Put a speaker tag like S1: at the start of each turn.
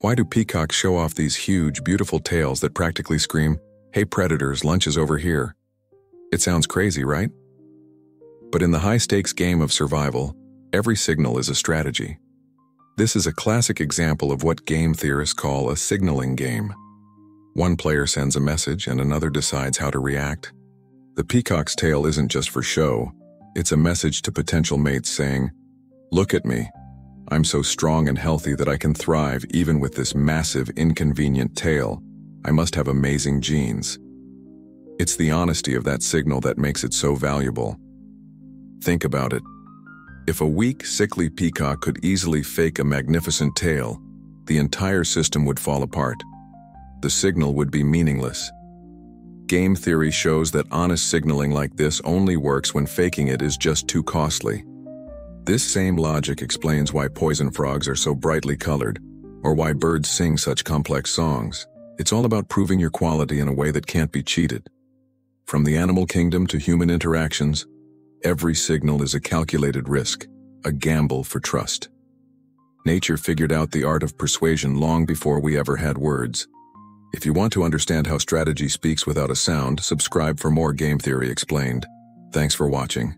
S1: Why do peacocks show off these huge, beautiful tails that practically scream, hey predators, lunch is over here? It sounds crazy, right? But in the high-stakes game of survival, every signal is a strategy. This is a classic example of what game theorists call a signaling game. One player sends a message and another decides how to react. The peacock's tail isn't just for show, it's a message to potential mates saying, Look at me. I'm so strong and healthy that I can thrive even with this massive, inconvenient tail. I must have amazing genes. It's the honesty of that signal that makes it so valuable. Think about it. If a weak, sickly peacock could easily fake a magnificent tail, the entire system would fall apart. The signal would be meaningless. Game theory shows that honest signaling like this only works when faking it is just too costly. This same logic explains why poison frogs are so brightly colored, or why birds sing such complex songs. It's all about proving your quality in a way that can't be cheated. From the animal kingdom to human interactions, every signal is a calculated risk, a gamble for trust. Nature figured out the art of persuasion long before we ever had words. If you want to understand how strategy speaks without a sound, subscribe for more Game Theory Explained. Thanks for watching.